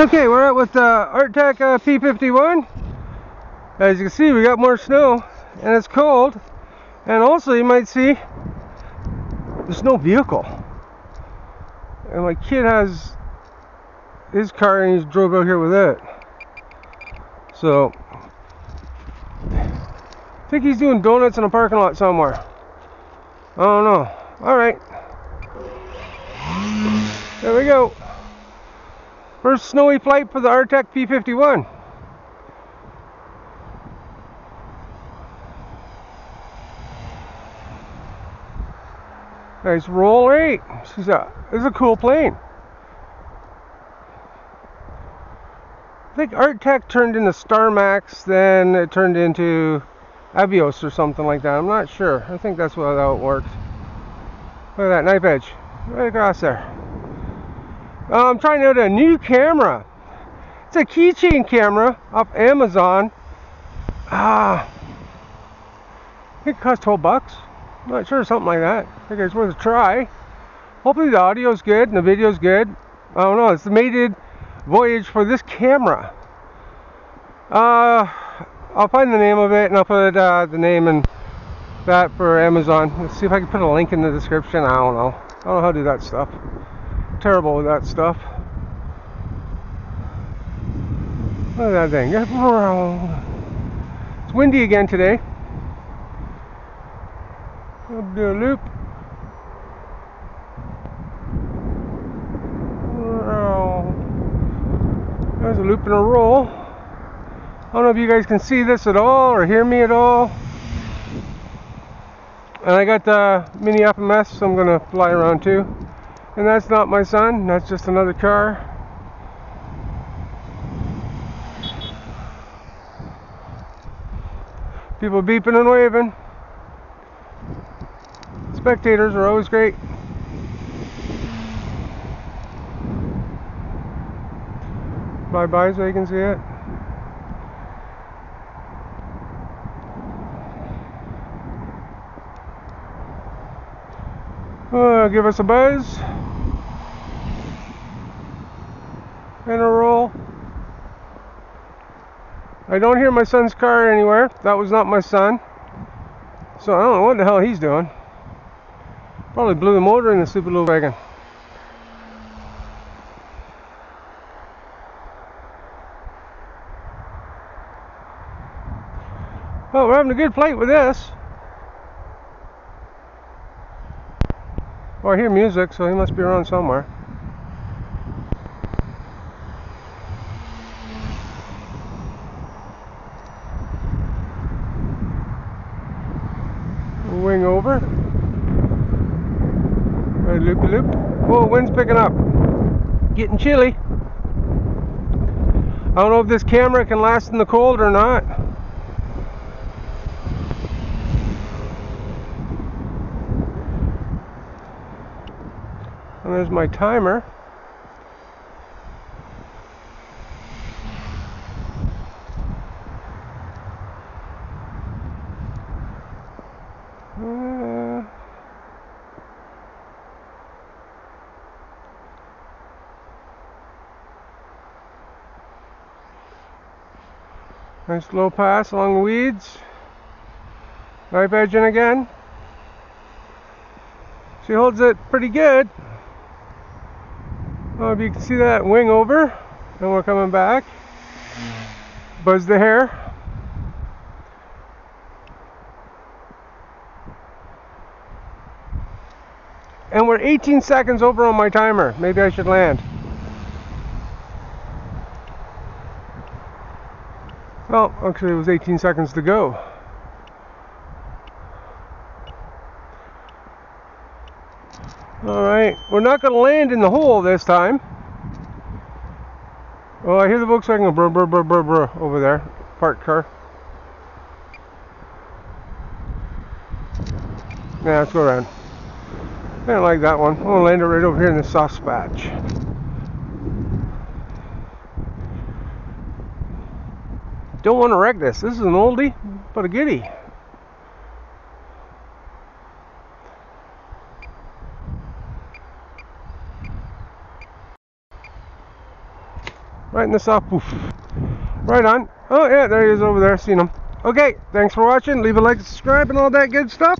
Okay, we're out with uh, Art-Tech uh, P51. As you can see, we got more snow, and it's cold. And also, you might see there's no vehicle. And my kid has his car, and he's drove out here with it. So, I think he's doing donuts in a parking lot somewhere. I don't know. All right. There we go. First snowy flight for the Art-Tech P51. Nice roll. This is a, this is a cool plane. I think Art-Tech turned into Starmax, then it turned into Avios or something like that. I'm not sure. I think that's how it worked. Look at that knife edge. Right across there. Uh, I'm trying out a new camera. It's a keychain camera off Amazon. Ah, I think it cost 12 bucks. I'm not sure, something like that. I think it's worth a try. Hopefully the audio's good and the video's good. I don't know. It's the mated voyage for this camera. Uh, I'll find the name of it and I'll put uh, the name and that for Amazon. Let's see if I can put a link in the description. I don't know. I don't know how to do that stuff terrible with that stuff. Look at that thing. It's windy again today. Up a loop. There's a loop and a roll. I don't know if you guys can see this at all or hear me at all. And I got the mini FMS, so I'm going to fly around too. And that's not my son, that's just another car. People beeping and waving. Spectators are always great. Bye bye so you can see it. Uh, give us a buzz. and a roll. I don't hear my son's car anywhere. That was not my son. So I don't know what the hell he's doing. Probably blew the motor in the stupid little wagon. Well, we're having a good flight with this. Well, I hear music, so he must be around somewhere. wing over. Right, loop loop. Oh, wind's picking up. Getting chilly. I don't know if this camera can last in the cold or not. And there's my timer. Uh, nice low pass along the weeds. Knife edging again. She holds it pretty good. If you can see that wing over, and we're coming back. Buzz the hair. And we're 18 seconds over on my timer. Maybe I should land. Well, actually it was 18 seconds to go. Alright, we're not going to land in the hole this time. Oh, I hear the Volkswagen brr brr brr brr brr over there. Parked car. Yeah, let's go around. I don't like that one. I'm going to land it right over here in the soft patch. Don't want to wreck this. This is an oldie, but a goodie. Right the soft poof. Right on. Oh yeah, there he is over there. Seen him. Okay, thanks for watching. Leave a like, subscribe, and all that good stuff.